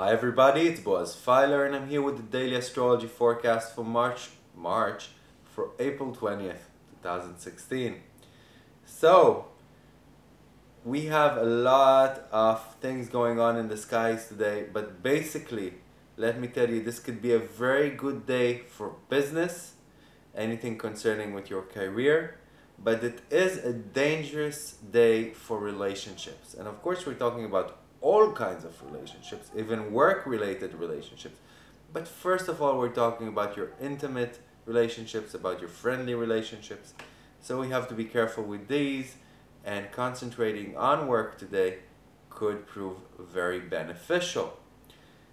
Hi everybody, it's Boaz Fyler and I'm here with the daily astrology forecast for March March for April 20th, 2016. So, we have a lot of things going on in the skies today, but basically, let me tell you, this could be a very good day for business, anything concerning with your career, but it is a dangerous day for relationships. And of course, we're talking about all kinds of relationships, even work related relationships. But first of all, we're talking about your intimate relationships, about your friendly relationships. So we have to be careful with these, and concentrating on work today could prove very beneficial.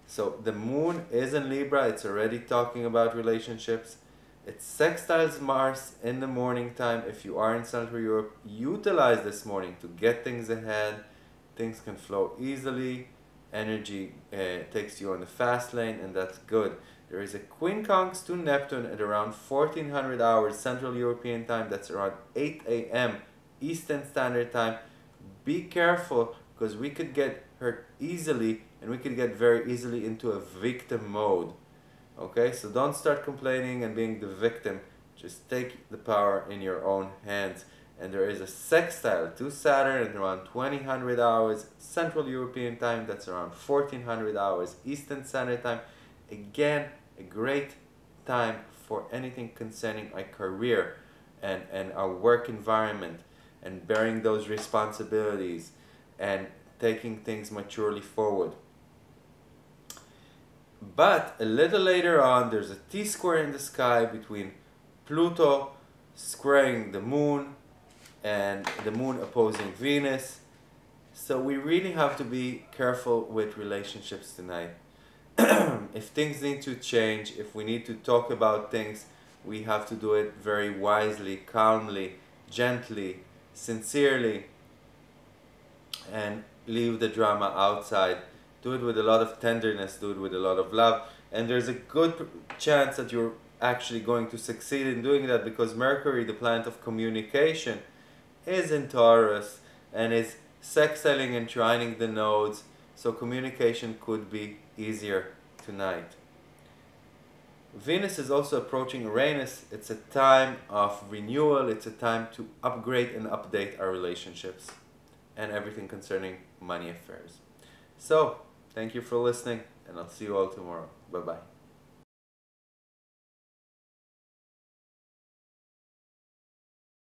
So the moon is in Libra, it's already talking about relationships. It sextiles Mars in the morning time. If you are in Central Europe, utilize this morning to get things ahead things can flow easily. Energy uh, takes you on the fast lane and that's good. There is a quincunx to neptune at around 1400 hours central european time. That's around 8 a.m eastern standard time. Be careful because we could get hurt easily and we could get very easily into a victim mode. Okay so don't start complaining and being the victim. Just take the power in your own hands and there is a sextile to Saturn at around 2000 hours Central European time, that's around 1400 hours Eastern Standard Time. Again, a great time for anything concerning a career and, and our work environment and bearing those responsibilities and taking things maturely forward. But a little later on, there's a T square in the sky between Pluto squaring the moon and the moon opposing Venus. So we really have to be careful with relationships tonight. if things need to change, if we need to talk about things, we have to do it very wisely, calmly, gently, sincerely, and leave the drama outside. Do it with a lot of tenderness, do it with a lot of love, and there's a good chance that you're actually going to succeed in doing that because Mercury, the planet of communication, is in Taurus and is sextiling and trining the nodes, so communication could be easier tonight. Venus is also approaching Uranus. It's a time of renewal, it's a time to upgrade and update our relationships and everything concerning money affairs. So, thank you for listening, and I'll see you all tomorrow. Bye bye.